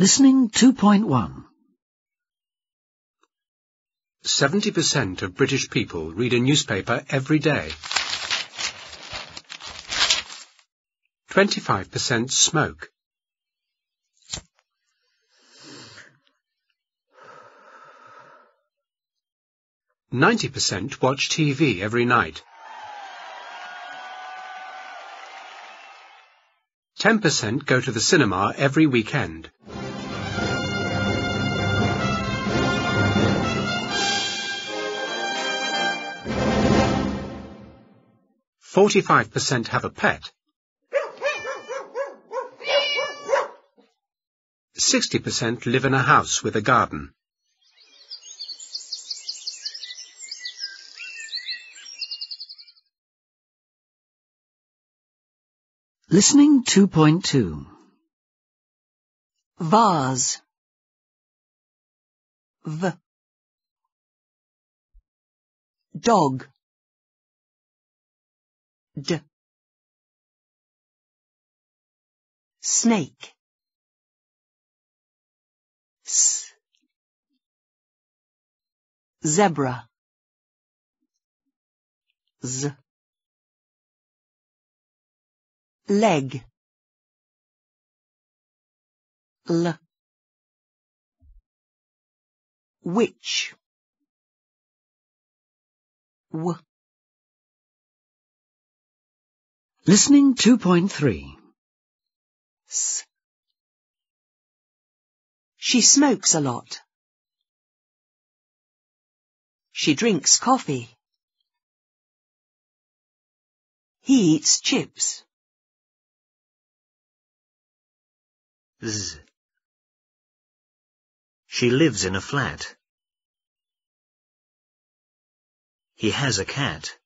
Listening 2.1 70% of British people read a newspaper every day. 25% smoke. Ninety percent watch TV every night. Ten percent go to the cinema every weekend. Forty-five percent have a pet. Sixty percent live in a house with a garden. Listening 2.2 vase v dog d. Snake. S. Zebra. Z. Leg. L. Witch. W Listening 2.3 s she smokes a lot she drinks coffee he eats chips Z. She lives in a flat. He has a cat.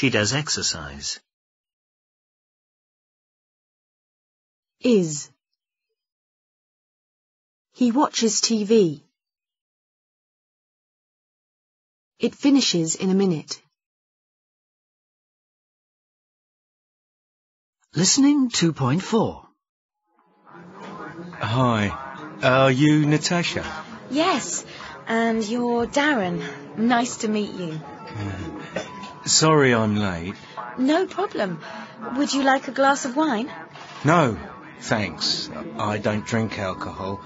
She does exercise. is. He watches TV. It finishes in a minute. Listening 2.4 Hi. Are you Natasha? Yes, and you're Darren. Nice to meet you. Sorry I'm late. No problem. Would you like a glass of wine? No, thanks. I don't drink alcohol.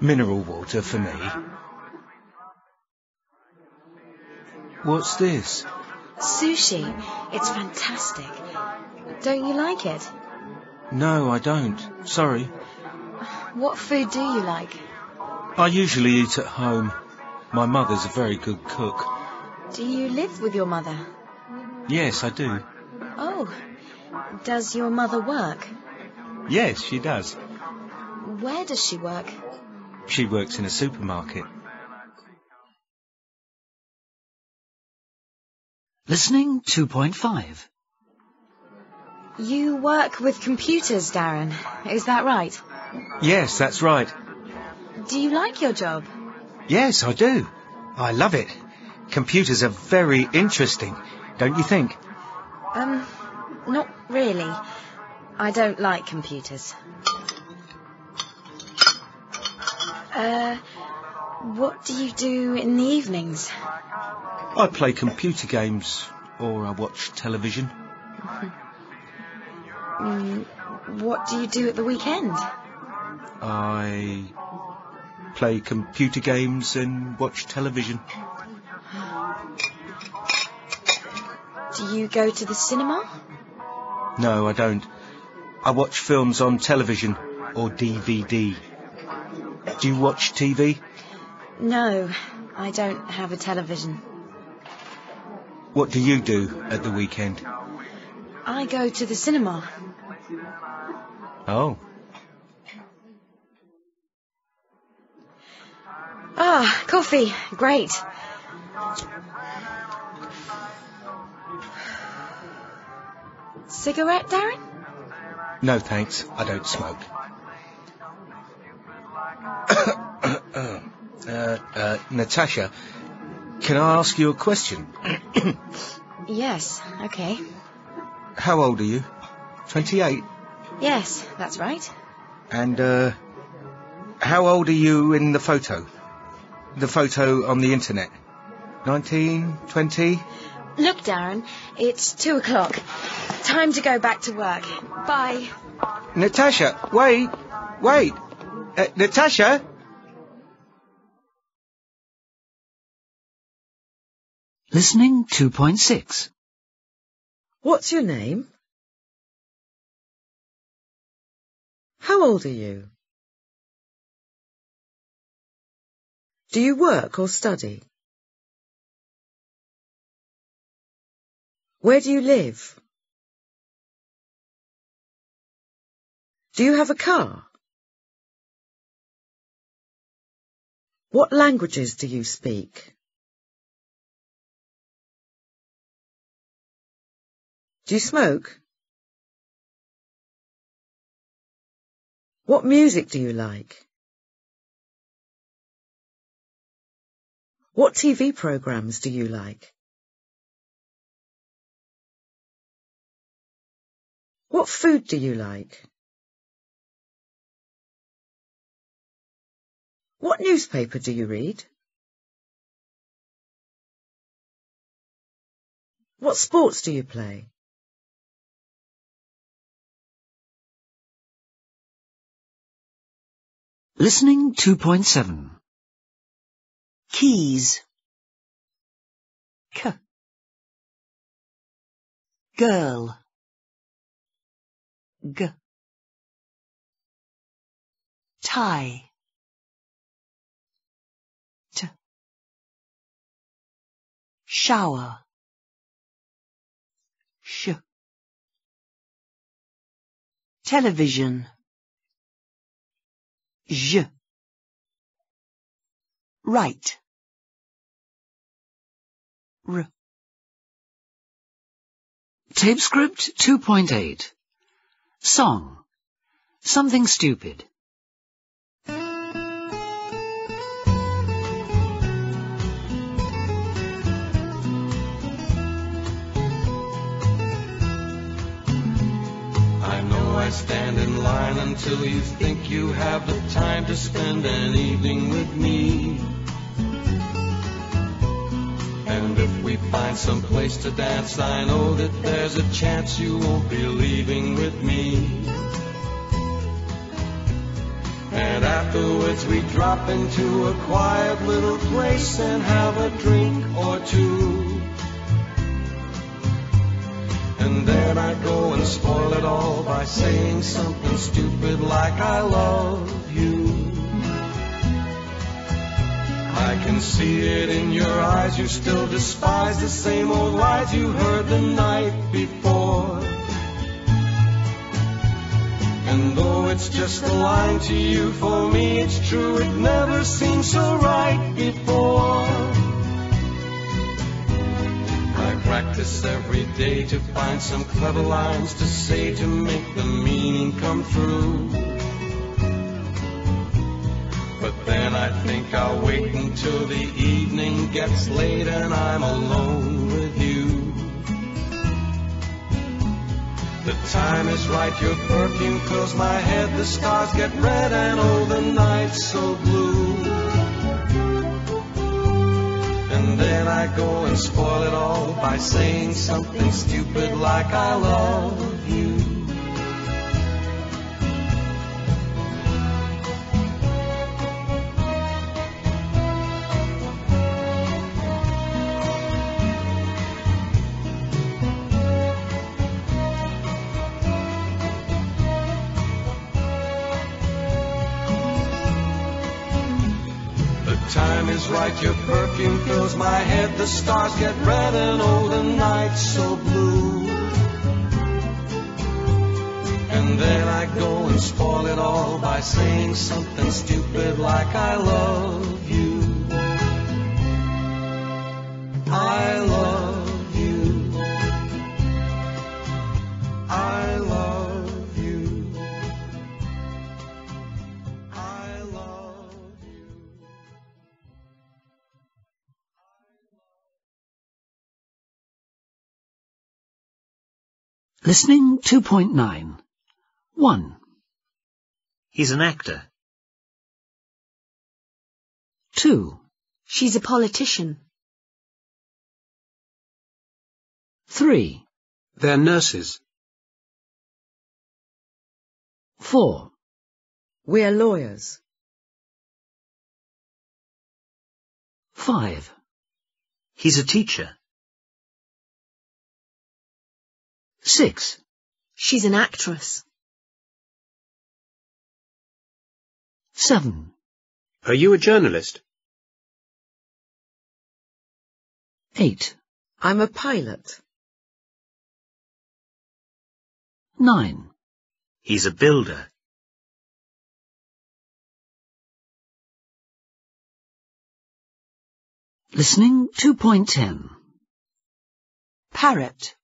Mineral water for me. What's this? Sushi. It's fantastic. Don't you like it? No, I don't. Sorry. What food do you like? I usually eat at home. My mother's a very good cook. Do you live with your mother? Yes, I do. Oh. Does your mother work? Yes, she does. Where does she work? She works in a supermarket. Listening 2.5 You work with computers, Darren. Is that right? Yes, that's right. Do you like your job? Yes, I do. I love it. Computers are very interesting, don't you think? Um, not really. I don't like computers. Uh, what do you do in the evenings? I play computer games or I watch television. Mm, what do you do at the weekend? I play computer games and watch television. Do you go to the cinema? No, I don't. I watch films on television or DVD. Do you watch TV? No, I don't have a television. What do you do at the weekend? I go to the cinema. Oh, Ah, coffee. Great. Cigarette, Darren? no thanks. I don't smoke. uh, uh, Natasha, can I ask you a question? Yes, okay. How old are you? 28? Yes, that's right. And, uh, how old are you in the photo? The photo on the internet? 19, 20? Look, Darren, it's two o'clock. Time to go back to work. Bye. Natasha, wait, wait. Uh, Natasha? Listening 2.6. What's your name? How old are you? Do you work or study? Where do you live? Do you have a car? What languages do you speak? Do you smoke? What music do you like? What TV programs do you like? What food do you like? What newspaper do you read? What sports do you play? Listening 2.7. Keys. K. Girl. G. Tie. Shower. Sh. Television. J. Right. R. Tape script 2.8. Song. Something stupid. Stand in line until you think you have the time to spend an evening with me. And if we find some place to dance, I know that there's a chance you won't be leaving with me. And afterwards we drop into a quiet little place and have a drink or two. It all by saying something stupid like I love you. I can see it in your eyes, you still despise the same old lies you heard the night before. And though it's just a line to you, for me it's true, it never seemed so right before. Practice every day to find some clever lines to say to make the meaning come through. But then I think I'll wait until the evening gets late and I'm alone with you. The time is right, your perfume fills my head, the stars get red and oh the night's so blue. And then I go and spoil it all by saying something stupid like I love you. Is right, your perfume fills my head, the stars get red and oh the night's so blue. And then I go and spoil it all by saying something stupid like I love Listening 2.9. 1, He's an actor. 2, She's a politician. 3, They're nurses. 4, We're lawyers. 5, He's a teacher. 6, She's an actress. 7, Are you a journalist? 8, I'm a pilot. 9, He's a builder. Listening 2.10. Parrot.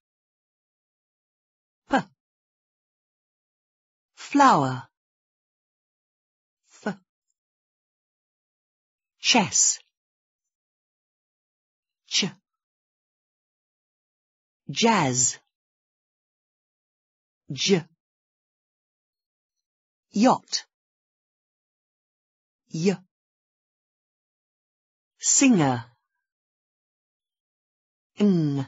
Flower. F. Chess. Ch. Jazz. J. Yacht. Y. Singer. Ng.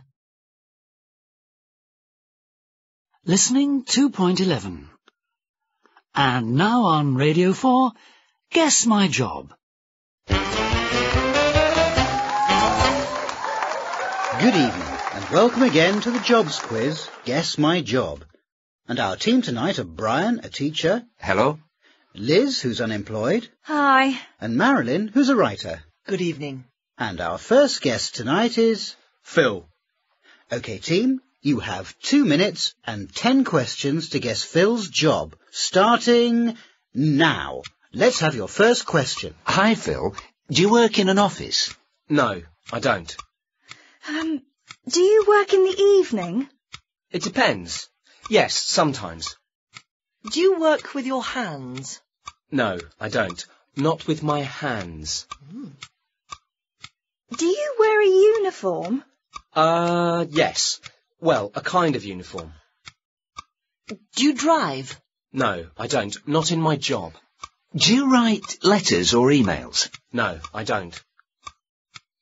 Listening 2.11. And now on Radio 4, Guess My Job. Good evening, and welcome again to the Jobs Quiz, Guess My Job. And our team tonight are Brian, a teacher, Hello? Liz, who's unemployed, Hi. and Marilyn, who's a writer. Good evening. And our first guest tonight is Phil. Okay, team, you have two minutes and ten questions to guess Phil's job, starting now. Let's have your first question. Hi, Phil. Do you work in an office? No, I don't. Um, do you work in the evening? It depends. Yes, sometimes. Do you work with your hands? No, I don't. Not with my hands. Do you wear a uniform? Uh, yes. Well, a kind of uniform. Do you drive? No, I don't. Not in my job. Do you write letters or emails? No, I don't.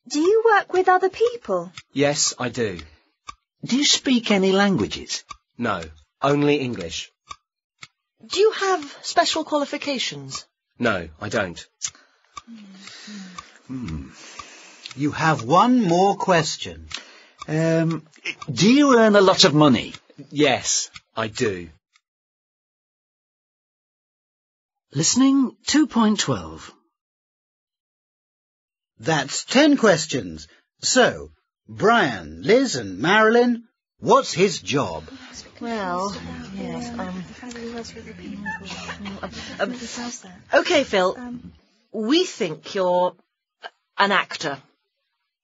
Do you work with other people? Yes, I do. Do you speak any languages? No, only English. Do you have special qualifications? No, I don't. Hmm. You have one more question. Um, do you earn a lot of money? Yes, I do. Listening 2.12. That's ten questions. So, Brian, Liz and Marilyn, what's his job? Well, yes, um... um, okay, Phil. We think you're an actor.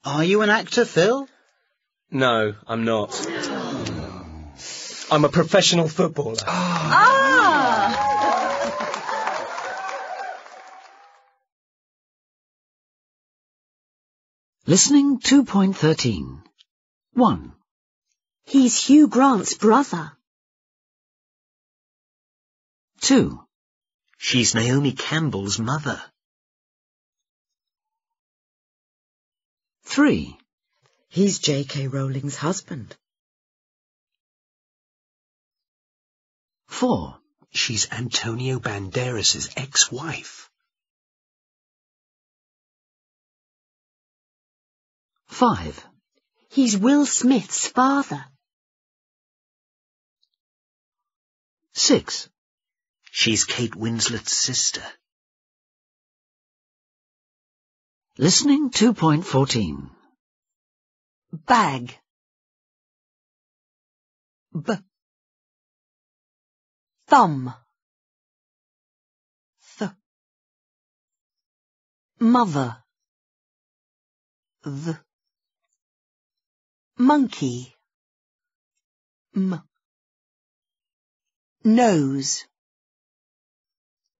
Are you an actor, Phil? No, I'm not. I'm a professional footballer. Ah! Listening 2.13. 1, He's Hugh Grant's brother. 2, She's Naomi Campbell's mother. 3, He's J.K. Rowling's husband. 4, She's Antonio Banderas' ex-wife. 5, He's Will Smith's father. 6, She's Kate Winslet's sister. Listening 2.14. Bag. B. Thumb. Th. Mother. The. Monkey. M. Nose.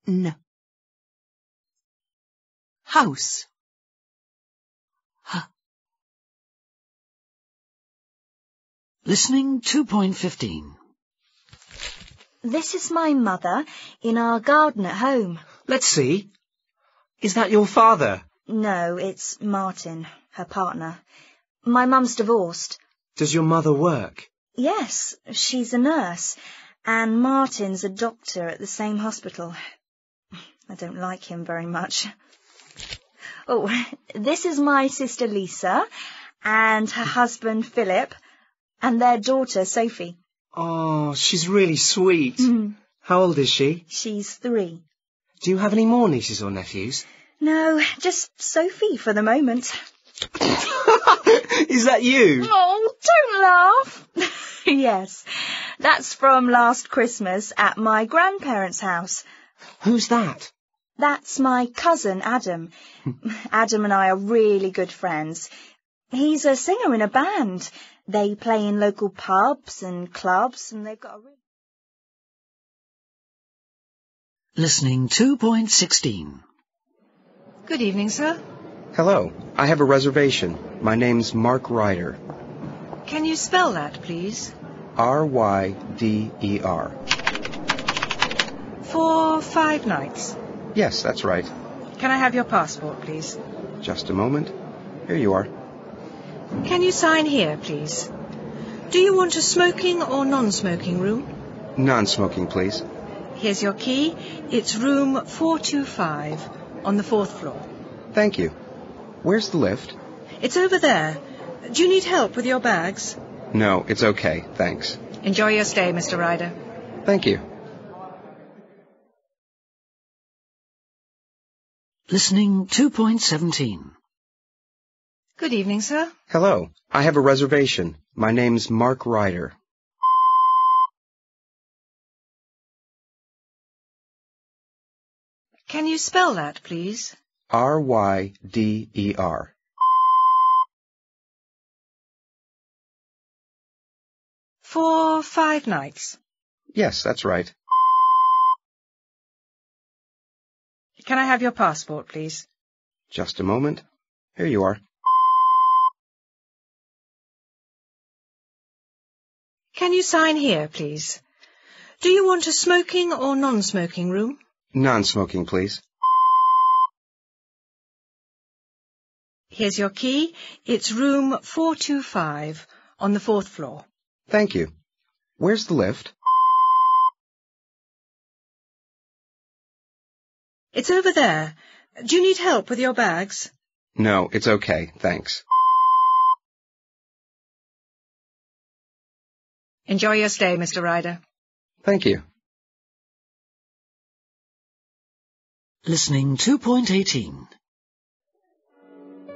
N. House. Listening 2.15. This is my mother in our garden at home. Let's see. Is that your father? No, it's Martin, her partner. My mum's divorced. Does your mother work? Yes, she's a nurse, and Martin's a doctor at the same hospital. I don't like him very much. Oh, this is my sister Lisa, and her husband Philip, and their daughter Sophie. Oh, she's really sweet. Mm-hmm. How old is she? She's three. Do you have any more nieces or nephews? No, just Sophie for the moment. is that you? Oh, don't laugh. yes, that's from last Christmas at my grandparents' house. Who's that? That's my cousin, Adam. Hmm. Adam and I are really good friends. He's a singer in a band. They play in local pubs and clubs, and they've got a really... Listening 2.16. Good evening, sir. Hello. I have a reservation. My name's Mark Ryder. Can you spell that, please? R-Y-D-E-R. For five nights. Yes, that's right. Can I have your passport, please? Just a moment. Here you are. Can you sign here, please? Do you want a smoking or non-smoking room? Non-smoking, please. Here's your key. It's room 425 on the fourth floor. Thank you. Where's the lift? It's over there. Do you need help with your bags? No, it's okay. Thanks. Enjoy your stay, Mr. Ryder. Thank you. Listening 2.17. Good evening, sir. Hello. I have a reservation. My name's Mark Ryder. Can you spell that, please? R-Y-D-E-R. For five nights. Yes, that's right. Can I have your passport, please? Just a moment. Here you are. Can you sign here, please? Do you want a smoking or non-smoking room? Non-smoking, please. Here's your key. It's room 425 on the fourth floor. Thank you. Where's the lift? It's over there. Do you need help with your bags? No, it's okay. Thanks. Enjoy your stay, Mr. Ryder. Thank you. Listening 2.18.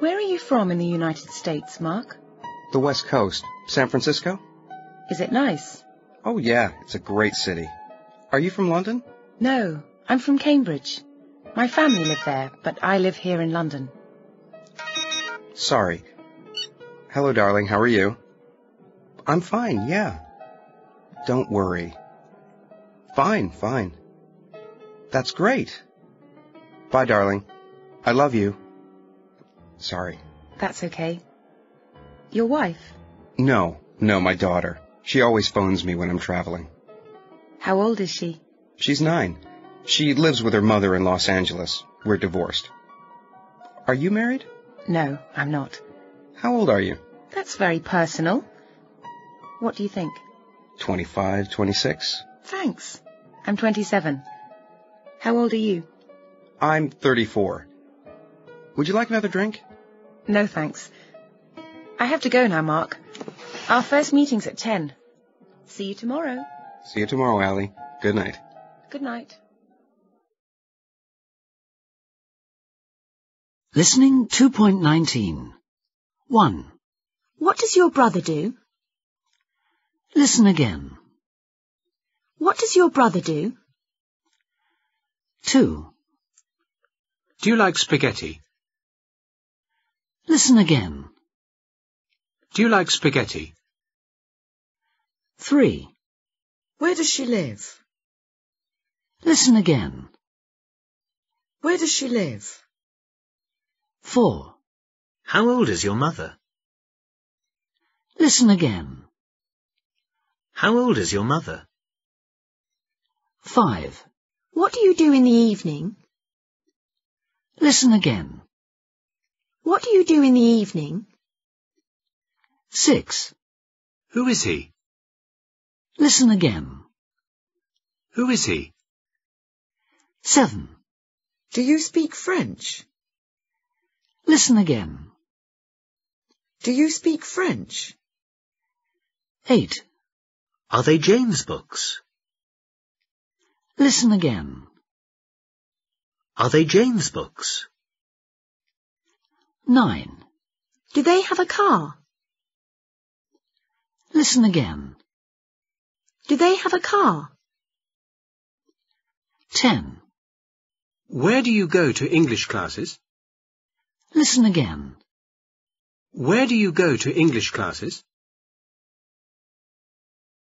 Where are you from in the United States, Mark? The West Coast. San Francisco? Is it nice? Oh, yeah. It's a great city. Are you from London? No, I'm from Cambridge. My family live there, but I live here in London. Sorry. Hello, darling. How are you? I'm fine, yeah. Don't worry. Fine, fine. That's great. Bye, darling. I love you. Sorry. That's okay. Your wife? No, no, my daughter. She always phones me when I'm traveling. How old is she? She's nine. She lives with her mother in Los Angeles. We're divorced. Are you married? No, I'm not. How old are you? That's very personal. What do you think? 25, 26. Thanks. I'm 27. How old are you? I'm 34. Would you like another drink? No, thanks. I have to go now, Mark. Our first meeting's at 10. See you tomorrow. See you tomorrow, Allie. Good night. Good night. Listening 2.19. 1. What does your brother do? Listen again. What does your brother do? 2. Do you like spaghetti? Listen again. Do you like spaghetti? 3. Where does she live? Listen again. Where does she live? 4. How old is your mother? Listen again. How old is your mother? 5. What do you do in the evening? Listen again. What do you do in the evening? 6. Who is he? Listen again. Who is he? 7. Do you speak French? Listen again. Do you speak French? 8. Are they Jane's books? Listen again. Are they Jane's books? 9. Do they have a car? Listen again. Do they have a car? 10. Where do you go to English classes? Listen again. Where do you go to English classes?